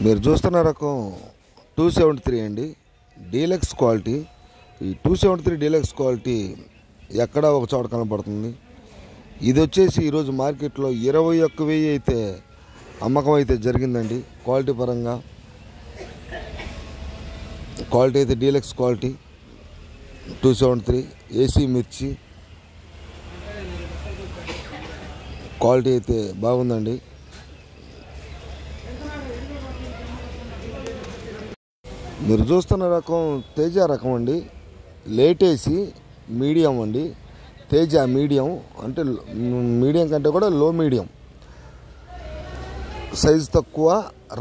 మీరు చూస్తున్న రకం టూ సెవెంటీ త్రీ అండి. Deluxe quality. ఈ two seventy three deluxe quality ఎక్కడ ఒక చోట కనబడుతుంది ఇది వచ్చేసి ఈరోజు మార్కెట్లో ఇరవై ఒక్క వెయ్యి అయితే అమ్మకం అయితే జరిగిందండి. క్వాలిటీ పరంగా. క్వాలిటీ అయితే deluxe quality. Two seventy three AC మిర్చి. క్వాలిటీ అయితే బాగుందండి. మీరు చూస్తున్న రకం తేజ రకం అండి. లేటేసి మీడియం అండి. తేజ మీడియం అంటే మీడియం కంటే కూడా లో మీడియం. సైజు తక్కువ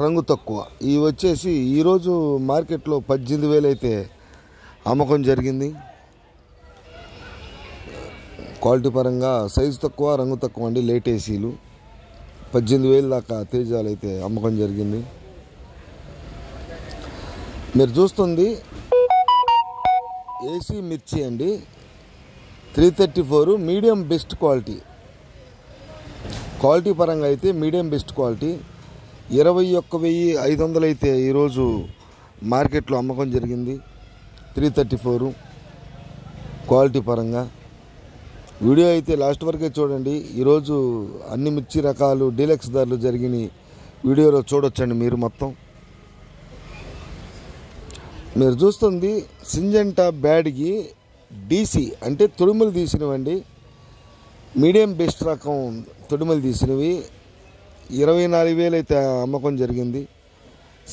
రంగు తక్కువ. ఇవి వచ్చేసి ఈరోజు మార్కెట్లో పద్దెనిమిది వేలు అయితే అమ్మకం జరిగింది. క్వాలిటీ పరంగా సైజు తక్కువ రంగు తక్కువ అండి లేట్ ఏసీలు పద్దెనిమిది వేలు దాకా తేజాలు అయితే అమ్మకం జరిగింది. మీరు చూస్తుంది ఏసీ మిర్చి అండి. Three thirty four medium best quality quality పరంగా అయితే మీడియం బెస్ట్ క్వాలిటీ ఇరవై ఒక్క వెయ్యి ఐదు వందలు అయితే ఈరోజు మార్కెట్లో అమ్మకం జరిగింది. త్రీ థర్టీ ఫోరు క్వాలిటీ పరంగా. వీడియో అయితే లాస్ట్ వరకే చూడండి. ఈరోజు అన్ని మిర్చి రకాలు డీలక్స్ ధరలు జరిగిన వీడియోలో చూడొచ్చండి మీరు మొత్తం. మీరు చూస్తుంది సింజంటా బ్యాడ్కి డీసీ అంటే తొడుములు తీసినవండి. మీడియం బెస్ట్ రకం తొడుములు తీసినవి. ఇరవై నాలుగు వేలు అయితే అమ్మకం జరిగింది.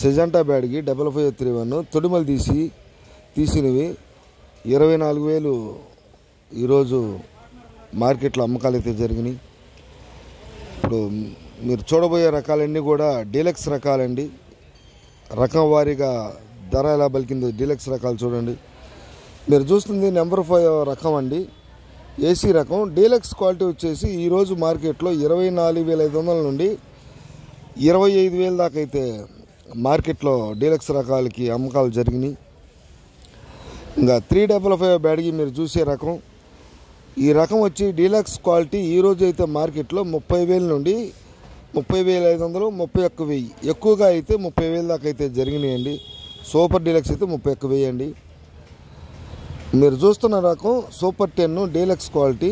సెజంటా బ్యాడ్కి డబల్ ఫైవ్ త్రీ వన్ తొడుమలు తీసి తీసినవి. ఇరవై నాలుగు వేలు ఈరోజు మార్కెట్లో అమ్మకాలు అయితే జరిగినాయి. ఇప్పుడు మీరు చూడబోయే రకాలన్నీ కూడా డీలక్స్ రకాలండి. రకం వారీగా ధర ఎలా కింద డీలక్స్ రకాలు చూడండి. మీరు చూస్తుంది నెంబర్ ఫైవ్ రకం అండి. ఏసీ రకం. డీలక్స్ క్వాలిటీ వచ్చేసి ఈరోజు మార్కెట్లో ఇరవై నాలుగు వేల ఐదు వందల నుండి ఇరవై ఐదు వేల దాకా అయితే మార్కెట్లో డీలక్స్ రకాలకి అమ్మకాలు జరిగినాయి. ఇంకా త్రీ డబల్ ఫైవ్ బ్యాడ్కి మీరు చూసే రకం. ఈ రకం వచ్చి డీలక్స్ క్వాలిటీ ఈరోజు అయితే మార్కెట్లో ముప్పై వేల నుండి ముప్పై వేల ఐదు వందలు ముప్పై ఒక్క వెయ్యి. ఎక్కువగా అయితే ముప్పై వేల దాకా అయితే జరిగినాయండి. సూపర్ డీలక్స్ అయితే ముప్పై ఒక్క వేయండి. మీరు చూస్తున్న రకం సూపర్ టెన్ డీలక్స్ క్వాలిటీ.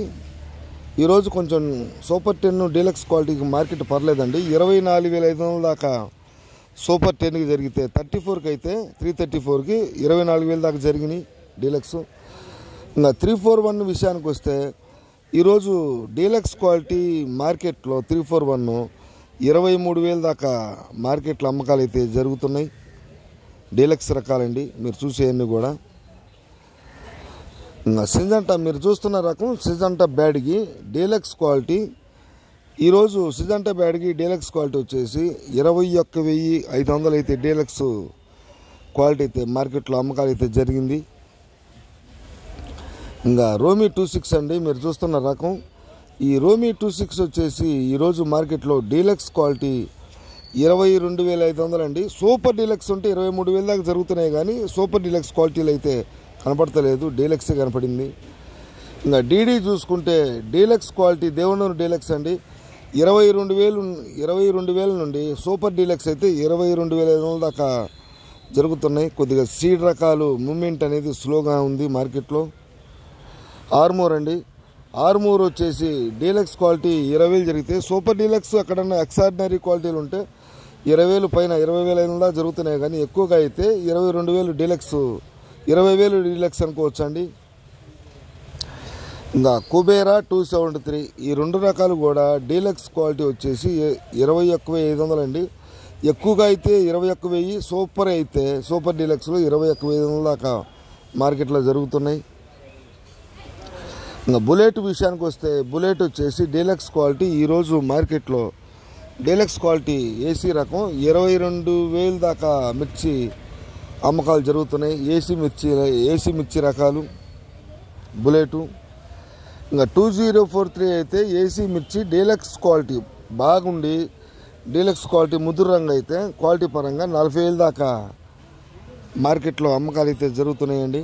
ఈరోజు కొంచెం సూపర్ టెన్ డీలక్స్ క్వాలిటీకి మార్కెట్ పర్లేదండి. ఇరవై నాలుగు వేల ఐదు వందల దాకా సూపర్ టెన్కి జరిగితే థర్టీ ఫోర్కి అయితే త్రీ థర్టీ ఫోర్కి ఇరవై నాలుగు వేల దాకా జరిగినాయి డీలక్స్. ఇంకా త్రీ ఫోర్ వన్ విషయానికి వస్తే ఈరోజు డీలక్స్ క్వాలిటీ మార్కెట్లో త్రీ ఫోర్ వన్ ఇరవై మూడు వేల దాకా మార్కెట్లో అమ్మకాలు అయితే జరుగుతున్నాయి. డీలక్స్ రకాలండి. మీరు చూసేవన్నీ కూడా. ఇంకా సిజంటా మీరు చూస్తున్న రకం సిజంటా బ్యాడ్కి డీలక్స్ క్వాలిటీ. ఈరోజు సిజంటా బ్యాడ్కి డీలక్స్ క్వాలిటీ వచ్చేసి ఇరవై ఒక్క వెయ్యి ఐదు వందలు అయితే డీలక్స్ క్వాలిటీ అయితే మార్కెట్లో అమ్మకాలు అయితే జరిగింది. ఇంకా రోమీ టూ సిక్స్ అండి మీరు చూస్తున్న రకం. ఈ రోమీ టూ సిక్స్ వచ్చేసి ఈరోజు మార్కెట్లో డీలక్స్ క్వాలిటీ ఇరవై రెండు వేల ఐదు వందలు అండి. సూపర్ డీలక్స్ ఉంటే ఇరవై మూడు వేల దాకా జరుగుతున్నాయి కానీ సూపర్ డీలక్స్ క్వాలిటీలు అయితే కనపడతలేదు. డీలక్సే కనపడింది. ఇంకా డీడీ చూసుకుంటే డీలక్స్ క్వాలిటీ దేవనూరు డీలక్స్ అండి. ఇరవై రెండు వేలు ఇరవై రెండు వేల నుండి సూపర్ డీలక్స్ అయితే ఇరవై రెండు వేల ఐదు వందల దాకా జరుగుతున్నాయి. కొద్దిగా సీడ్ రకాలు మూమెంట్ అనేది స్లోగా ఉంది మార్కెట్లో. ఆర్మూర్ అండి. ఆర్మూర్ వచ్చేసి డీలక్స్ క్వాలిటీ ఇరవై వేలు జరిగితే సూపర్ డీలక్స్ ఎక్కడన్నా ఎక్సార్డినరీ క్వాలిటీలు ఉంటే ఇరవై వేలు పైన ఇరవై వేల ఐదు జరుగుతున్నాయి కానీ ఎక్కువగా అయితే ఇరవై రెండు వేలు డీలక్స్ ఇరవై వేలు డీలక్స్ అనుకోవచ్చు అండి ఇంకా కుబేరా టూ సెవెంటీ త్రీ ఈ రెండు రకాలు కూడా డీలక్స్ క్వాలిటీ వచ్చేసి ఇరవై ఒక్క వెయ్యి ఐదు వందలు అండి ఎక్కువగా అయితే ఇరవై ఒక్క వెయ్యి సూపర్ అయితే సూపర్ డీలక్స్లో ఇరవై ఒక్క వెయ్యి ఐదు వందల దాకా మార్కెట్లో జరుగుతున్నాయి. ఇంకా బుల్లెట్ విషయానికి వస్తే బుల్లెట్ వచ్చేసి డీలక్స్ క్వాలిటీ ఈరోజు మార్కెట్లో డీలక్స్ క్వాలిటీ ఏసీ రకం. ఇరవై రెండు వేలు దాకా మిర్చి అమ్మకాలు జరుగుతున్నాయి. ఏసీ మిర్చి ఏసీ మిర్చి రకాలు బుల్లెటు. ఇంకా టూ జీరో ఫోర్ త్రీ అయితే ఏసీ మిర్చి డీలక్స్ క్వాలిటీ బాగుండి డీలక్స్ క్వాలిటీ ముదురు రంగు అయితే క్వాలిటీ పరంగా నలభై వేలు దాకా మార్కెట్లో అమ్మకాలు అయితే జరుగుతున్నాయండి.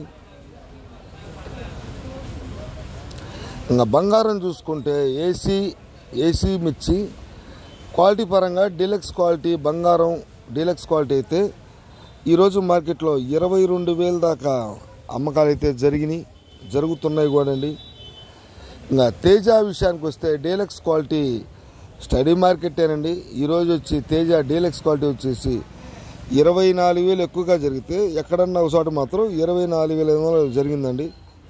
ఇంకా బంగారం చూసుకుంటే ఏసీ ఏసీ మిర్చి క్వాలిటీ పరంగా డీలక్స్ క్వాలిటీ బంగారం డీలక్స్ క్వాలిటీ అయితే ఈరోజు మార్కెట్లో ఇరవై రెండు వేల దాకా అమ్మకాలు అయితే జరిగినాయి జరుగుతున్నాయి కూడా అండి ఇంకా తేజ విషయానికి వస్తే డీలక్స్ క్వాలిటీ స్టడీ మార్కెటేనండి ఈరోజు వచ్చి తేజ డీలక్స్ క్వాలిటీ వచ్చేసి ఇరవై నాలుగు వేలు ఎక్కువగా జరిగితే ఎక్కడన్నా ఒక చోట మాత్రం ఇరవై నాలుగు వేల ఐదు వందలు జరిగిందండి.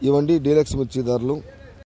ఇవండి డీలక్స్ మిర్చి ధరలు.